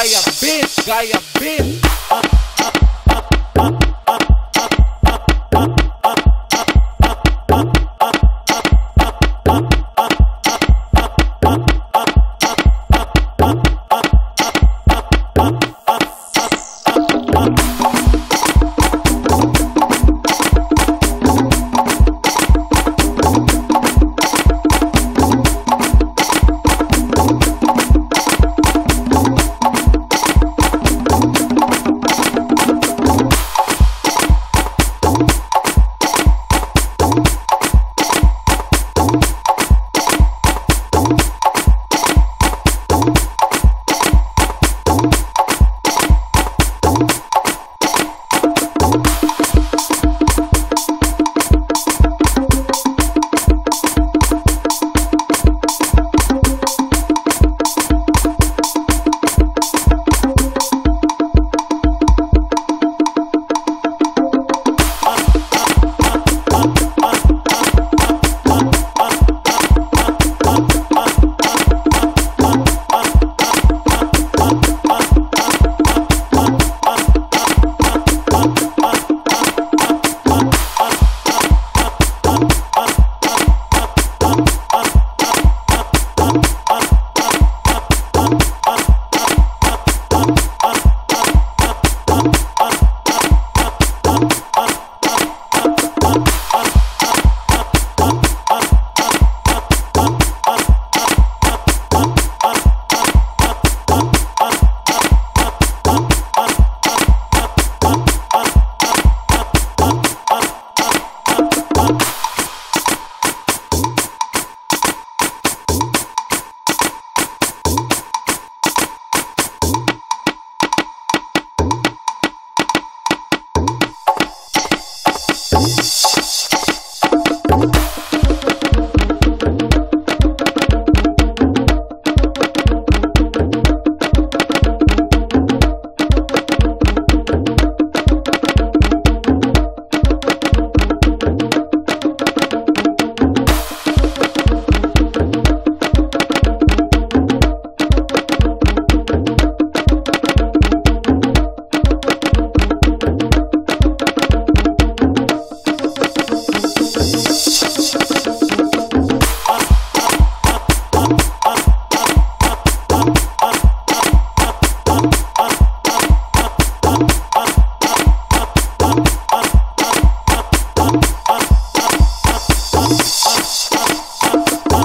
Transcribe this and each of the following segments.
Gaia Beat, Gaia Beat.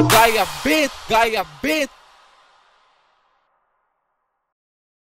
Gaia Beat, Gaia Beat.